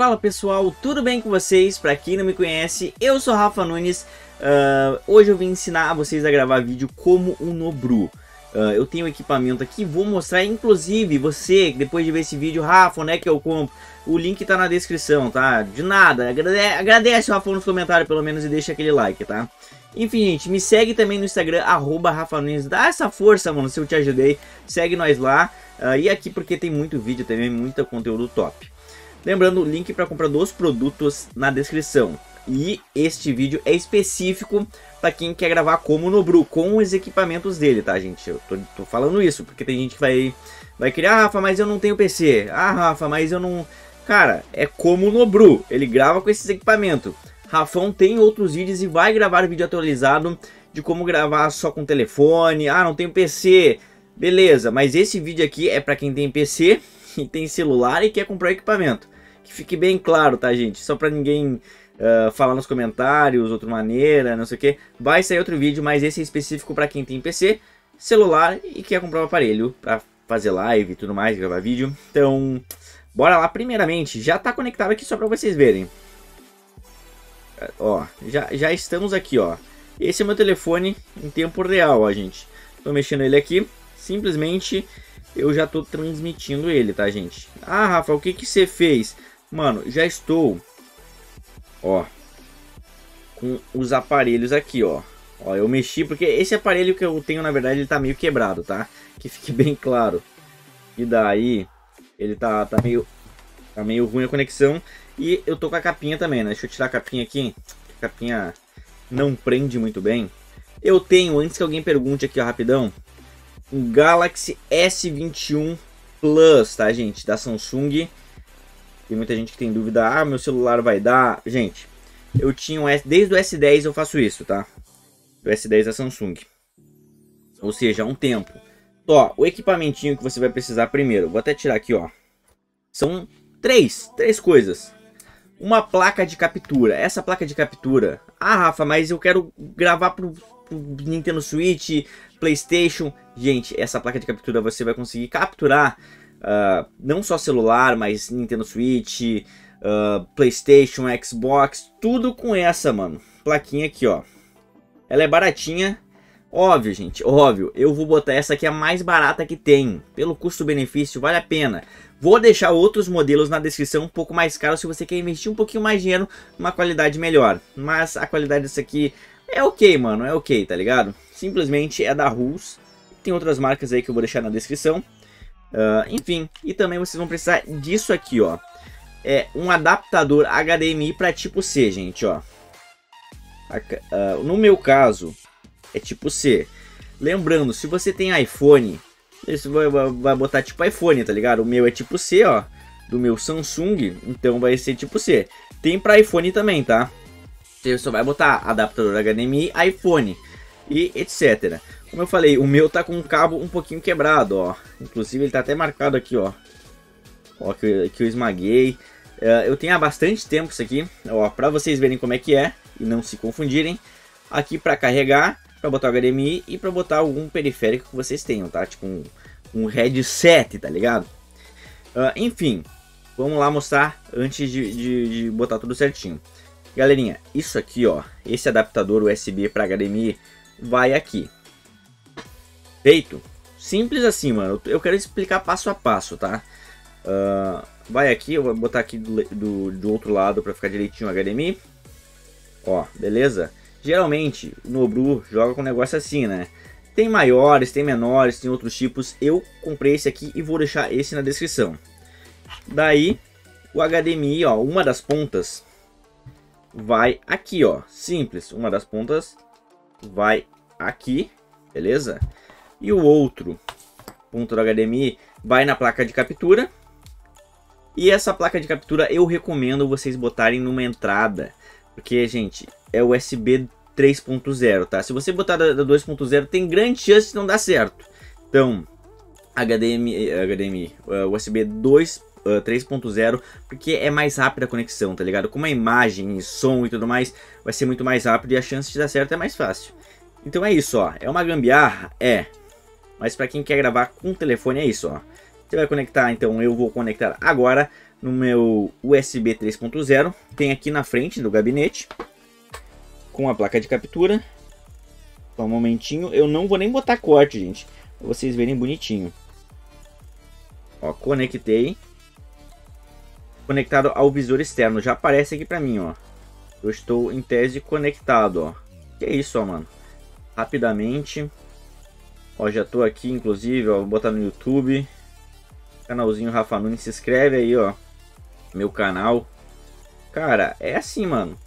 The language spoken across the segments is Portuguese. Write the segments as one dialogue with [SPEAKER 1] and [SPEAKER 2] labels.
[SPEAKER 1] Fala pessoal, tudo bem com vocês? Para quem não me conhece, eu sou Rafa Nunes. Uh, hoje eu vim ensinar vocês a gravar vídeo como o Nobru. Uh, eu tenho equipamento aqui, vou mostrar, inclusive, você, depois de ver esse vídeo, Rafa, onde é que eu compro? O link tá na descrição, tá? De nada, agradece, agradece o Rafa nos comentários pelo menos e deixa aquele like, tá? Enfim, gente, me segue também no Instagram, arroba Rafa Nunes, dá essa força, mano, se eu te ajudei, segue nós lá. Uh, e aqui porque tem muito vídeo também, muito conteúdo top. Lembrando, o link para comprar dos produtos na descrição. E este vídeo é específico para quem quer gravar como no Bru, com os equipamentos dele, tá, gente? Eu tô, tô, falando isso, porque tem gente que vai, vai criar, ah, Rafa, mas eu não tenho PC. Ah, Rafa, mas eu não... Cara, é como no Bru, ele grava com esses equipamentos. Rafão tem outros vídeos e vai gravar vídeo atualizado de como gravar só com telefone. Ah, não tenho PC. Beleza, mas esse vídeo aqui é para quem tem PC e tem celular e quer comprar equipamento. Que fique bem claro, tá, gente? Só para ninguém uh, falar nos comentários, outra maneira, não sei o que. Vai sair outro vídeo, mas esse é específico para quem tem PC, celular e quer comprar um aparelho para fazer live e tudo mais, gravar vídeo. Então, bora lá. Primeiramente, já tá conectado aqui só para vocês verem. Ó, já, já estamos aqui, ó. Esse é meu telefone em tempo real, ó, gente. Tô mexendo ele aqui. Simplesmente eu já tô transmitindo ele, tá, gente? Ah, Rafa, o que que você fez? Mano, já estou, ó, com os aparelhos aqui, ó. Ó, eu mexi porque esse aparelho que eu tenho, na verdade, ele tá meio quebrado, tá? Que fique bem claro. E daí, ele tá, tá meio tá meio ruim a conexão. E eu tô com a capinha também, né? Deixa eu tirar a capinha aqui. A capinha não prende muito bem. Eu tenho, antes que alguém pergunte aqui, ó, rapidão um Galaxy S21 Plus, tá, gente? Da Samsung. Tem muita gente que tem dúvida, ah, meu celular vai dar. Gente, eu tinha um S, desde o S10 eu faço isso, tá? Do S10 da Samsung. Ou seja, há um tempo. Ó, o equipamentinho que você vai precisar primeiro, vou até tirar aqui, ó. São três, três coisas. Uma placa de captura. Essa placa de captura. Ah, Rafa, mas eu quero gravar pro Nintendo Switch, PlayStation. Gente, essa placa de captura você vai conseguir capturar uh, não só celular, mas Nintendo Switch, uh, PlayStation, Xbox, tudo com essa, mano. Plaquinha aqui, ó. Ela é baratinha. Óbvio, gente, óbvio. Eu vou botar essa aqui a mais barata que tem. Pelo custo-benefício, vale a pena. Vou deixar outros modelos na descrição um pouco mais caros se você quer investir um pouquinho mais de dinheiro numa qualidade melhor. Mas a qualidade dessa aqui é ok, mano, é ok, tá ligado? Simplesmente é da Rules. Tem outras marcas aí que eu vou deixar na descrição. Uh, enfim, e também vocês vão precisar disso aqui, ó. É um adaptador HDMI para tipo C, gente, ó. Uh, no meu caso, é tipo C. Lembrando, se você tem iPhone, você vai, vai botar tipo iPhone, tá ligado? O meu é tipo C, ó. Do meu Samsung, então vai ser tipo C. Tem para iPhone também, tá? Você só vai botar adaptador HDMI, iPhone e etc. Como eu falei, o meu tá com um cabo um pouquinho quebrado, ó. Inclusive ele tá até marcado aqui, ó. Ó, que, que eu esmaguei. Uh, eu tenho há bastante tempo isso aqui, ó, pra vocês verem como é que é e não se confundirem. Aqui pra carregar, pra botar o HDMI e pra botar algum periférico que vocês tenham, tá? Tipo um, um headset, tá ligado? Uh, enfim, vamos lá mostrar antes de, de, de botar tudo certinho. Galerinha, isso aqui, ó, esse adaptador USB para HDMI vai aqui. Feito? Simples assim, mano. Eu quero explicar passo a passo, tá? Uh, vai aqui, eu vou botar aqui do, do, do outro lado para ficar direitinho o HDMI. Ó, beleza? Geralmente, o Nobru joga com um negócio assim, né? Tem maiores, tem menores, tem outros tipos. Eu comprei esse aqui e vou deixar esse na descrição. Daí, o HDMI, ó, uma das pontas vai aqui, ó. Simples. Uma das pontas vai aqui, beleza? E o outro ponto do HDMI vai na placa de captura. E essa placa de captura eu recomendo vocês botarem numa entrada. Porque, gente, é USB 3.0, tá? Se você botar da 2.0, tem grande chance de não dar certo. Então, HDMI, HDMI USB 2 uh, 3.0, porque é mais rápida a conexão, tá ligado? Com a imagem, som e tudo mais, vai ser muito mais rápido e a chance de dar certo é mais fácil. Então é isso, ó. É uma gambiarra? É. Mas para quem quer gravar com telefone é isso, ó. Você vai conectar, então eu vou conectar agora no meu USB 3.0. Tem aqui na frente do gabinete com a placa de captura. Só um momentinho, eu não vou nem botar corte, gente, pra vocês verem bonitinho. Ó, conectei. Conectado ao visor externo, já aparece aqui pra mim, ó. Eu estou em tese conectado, ó. Que é isso, ó, mano. Rapidamente. Ó, já tô aqui, inclusive, ó, vou botar no YouTube. Canalzinho Rafa Nunes, se inscreve aí, ó. Meu canal. Cara, é assim, mano.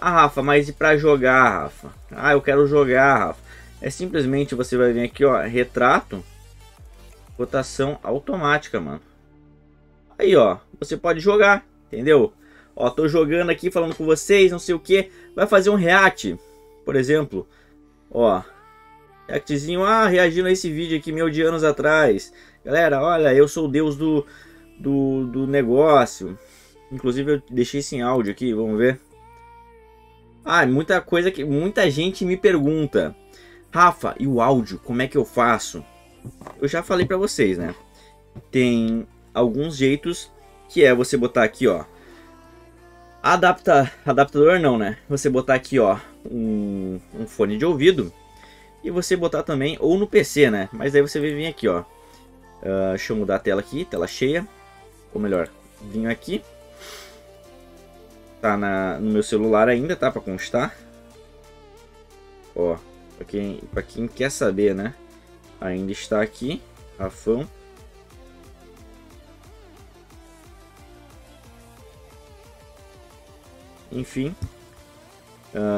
[SPEAKER 1] Ah, Rafa, mas e pra jogar, Rafa? Ah, eu quero jogar, Rafa. É simplesmente você vai vir aqui, ó, retrato. Rotação automática, mano. Aí, ó, você pode jogar, entendeu? Ó, tô jogando aqui, falando com vocês, não sei o que. Vai fazer um react, por exemplo. Ó, reactzinho, ah, reagindo a esse vídeo aqui meu de anos atrás. Galera, olha, eu sou o deus do, do, do negócio. Inclusive eu deixei isso em áudio aqui, vamos ver. Ah, muita coisa que muita gente me pergunta. Rafa, e o áudio, como é que eu faço? Eu já falei para vocês, né? Tem alguns jeitos que é você botar aqui, ó. Adapta, adaptador não, né? Você botar aqui, ó, um, um fone de ouvido e você botar também ou no PC, né? Mas aí você vir aqui, ó. Uh, deixa eu mudar a tela aqui, tela cheia. Ou melhor, vim aqui. Tá na, no meu celular ainda, tá? Pra constar. Ó, pra quem, pra quem quer saber, né? Ainda está aqui, Rafão. Enfim,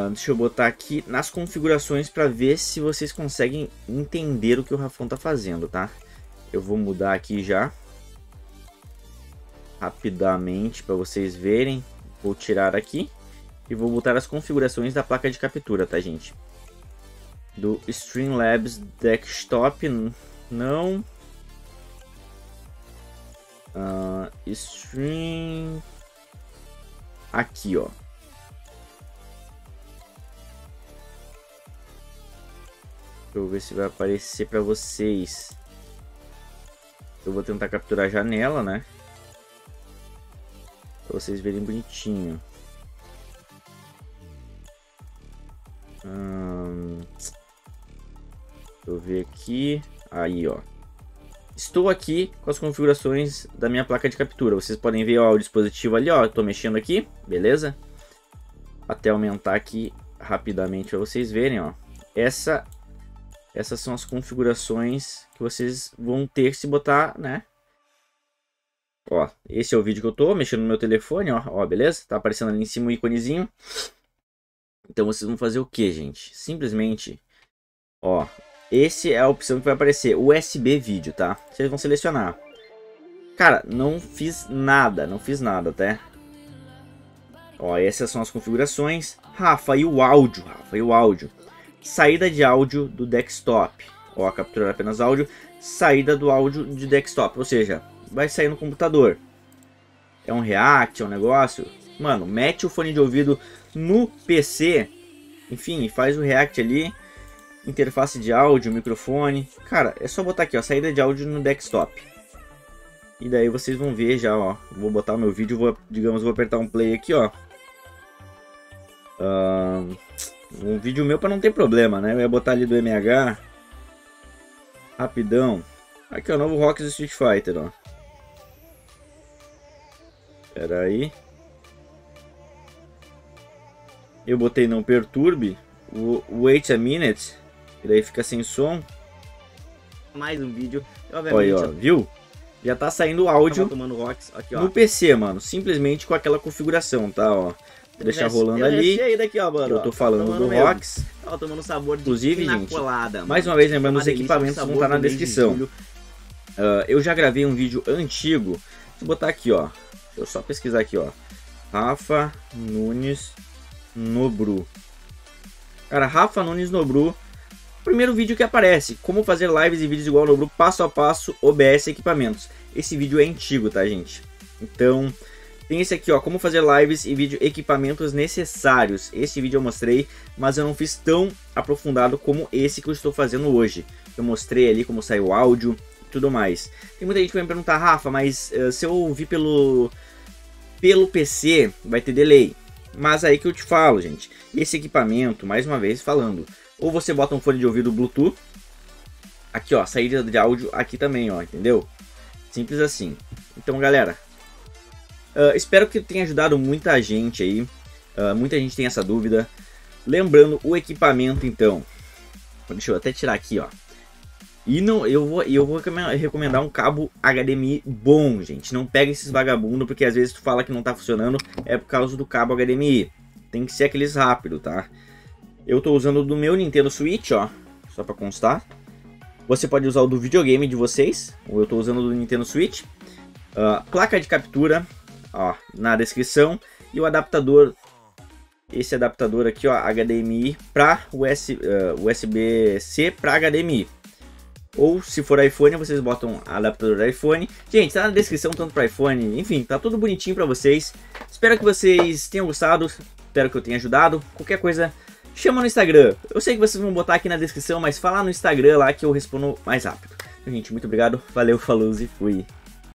[SPEAKER 1] deixa eu botar aqui nas configurações para ver se vocês conseguem entender o que o Rafão tá fazendo, tá? Eu vou mudar aqui já rapidamente para vocês verem. Vou tirar aqui e vou botar as configurações da placa de captura, tá, gente? Do Streamlabs Desktop, não. Uh, stream aqui, ó. Deixa eu ver se vai aparecer para vocês. Eu vou tentar capturar a janela, né? Pra vocês verem bonitinho. Hum, deixa eu ver aqui. Aí, ó. Estou aqui com as configurações da minha placa de captura. Vocês podem ver ó, o dispositivo ali, ó. Estou mexendo aqui, beleza? Até aumentar aqui rapidamente para vocês verem, ó. Essa, essas são as configurações que vocês vão ter se botar, né? Ó, esse é o vídeo que eu tô mexendo no meu telefone, ó, ó, beleza? Tá aparecendo ali em cima o íconezinho. Então vocês vão fazer o que, gente? Simplesmente, ó, esse é a opção que vai aparecer, USB vídeo, tá? Vocês vão selecionar. Cara, não fiz nada, não fiz nada, tá? Ó, essas são as configurações. Rafa, e o áudio, Rafa, e o áudio? Saída de áudio do desktop. Ó, capturar apenas áudio. Saída do áudio de desktop, ou seja, vai sair no computador. É um react, é um negócio. Mano, mete o fone de ouvido no PC. Enfim, faz o react ali. Interface de áudio, microfone. Cara, é só botar aqui, ó, saída de áudio no desktop. E daí vocês vão ver já, ó. Vou botar o meu vídeo, vou, digamos, vou apertar um play aqui, ó. Uh, um vídeo meu para não ter problema, né? Eu ia botar ali do MH. Rapidão. Aqui, ó, novo Rocks Street Fighter, ó. Pera aí. Eu botei não perturbe. O wait a minute. E daí fica sem som. Mais um vídeo. Olha, ó, viu? Já tá saindo o áudio aqui, no PC, mano. Simplesmente com aquela configuração, tá? Ó. Deixar rolando ali.
[SPEAKER 2] Daqui, ó, mano,
[SPEAKER 1] eu tô falando do Rox.
[SPEAKER 2] Tava tomando sabor de
[SPEAKER 1] Inclusive, gente, colada, mais uma vez lembrando, os equipamentos vão estar na descrição. Uh, eu já gravei um vídeo antigo. Vou botar aqui, ó. Deixa eu só pesquisar aqui, ó. Rafa Nunes Nobru. Cara, Rafa Nunes Nobru. Primeiro vídeo que aparece, como fazer lives e vídeos igual ao Nobru, passo a passo, OBS equipamentos. Esse vídeo é antigo, tá, gente? Então, tem esse aqui, ó, como fazer lives e vídeo equipamentos necessários. Esse vídeo eu mostrei, mas eu não fiz tão aprofundado como esse que eu estou fazendo hoje. Eu mostrei ali como sai o áudio, tudo mais. Tem muita gente que vai me perguntar, Rafa, mas uh, se eu ouvir pelo, pelo PC, vai ter delay. Mas aí que eu te falo, gente. Esse equipamento, mais uma vez falando, ou você bota um fone de ouvido Bluetooth, aqui ó, saída de áudio aqui também, ó, entendeu? Simples assim. Então, galera, uh, espero que tenha ajudado muita gente aí. Uh, muita gente tem essa dúvida. Lembrando o equipamento, então. Deixa eu até tirar aqui, ó. E não, eu vou, eu vou recomendar um cabo HDMI bom, gente. Não pega esses vagabundos, porque às vezes tu fala que não tá funcionando, é por causa do cabo HDMI. Tem que ser aqueles rápido, tá? Eu tô usando do meu Nintendo Switch, ó, só para constar. Você pode usar o do videogame de vocês, ou eu tô usando do Nintendo Switch. Uh, placa de captura, ó, na descrição. E o adaptador, esse adaptador aqui, ó, HDMI para US, uh, USB-C para HDMI. Ou se for iPhone, vocês botam adaptador do iPhone. Gente, tá na descrição tanto para iPhone, enfim, tá tudo bonitinho para vocês. Espero que vocês tenham gostado, espero que eu tenha ajudado. Qualquer coisa, chama no Instagram. Eu sei que vocês vão botar aqui na descrição, mas fala no Instagram lá que eu respondo mais rápido. Então, gente, muito obrigado, valeu, falou e fui.